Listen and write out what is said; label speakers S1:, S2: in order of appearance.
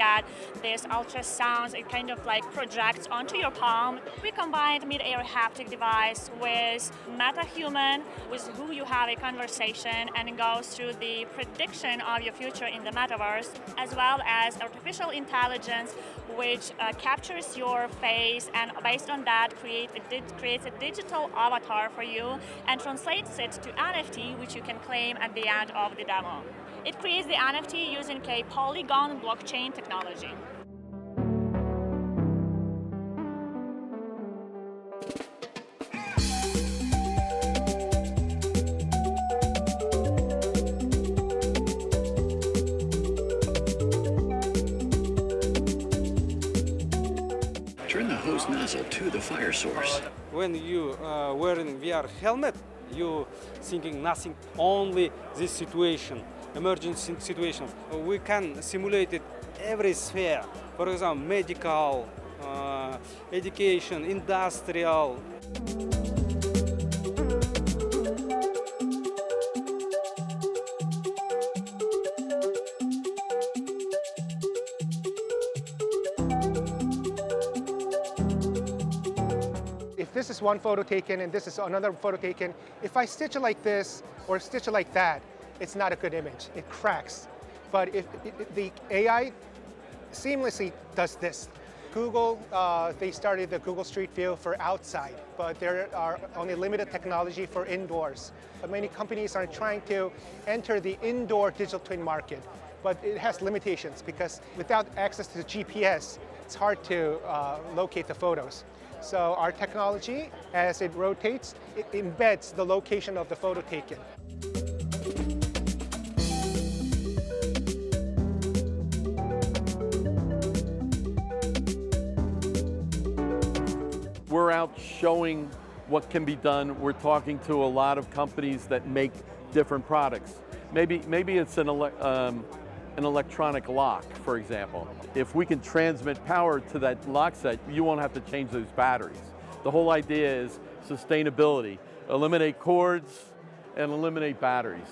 S1: God this ultrasound, it kind of like projects onto your palm. We combined mid-air haptic device with MetaHuman, with who you have a conversation and goes through the prediction of your future in the metaverse, as well as artificial intelligence, which uh, captures your face and based on that create a creates a digital avatar for you and translates it to NFT, which you can claim at the end of the demo. It creates the NFT using a Polygon blockchain technology.
S2: Hose nozzle to the fire source.
S3: When you uh, wearing VR helmet, you thinking nothing, only this situation, emergency situation. We can simulate it every sphere. For example, medical, uh, education, industrial.
S4: This is one photo taken and this is another photo taken, if I stitch it like this or stitch it like that, it's not a good image. It cracks. But if, the AI seamlessly does this. Google, uh, they started the Google Street View for outside, but there are only limited technology for indoors. Many companies are trying to enter the indoor digital twin market, but it has limitations because without access to the GPS, it's hard to uh, locate the photos. So our technology, as it rotates, it embeds the location of the photo taken.
S5: We're out showing what can be done. We're talking to a lot of companies that make different products. Maybe, maybe it's an, um, an electronic lock, for example. If we can transmit power to that lock set, you won't have to change those batteries. The whole idea is sustainability. Eliminate cords and eliminate batteries.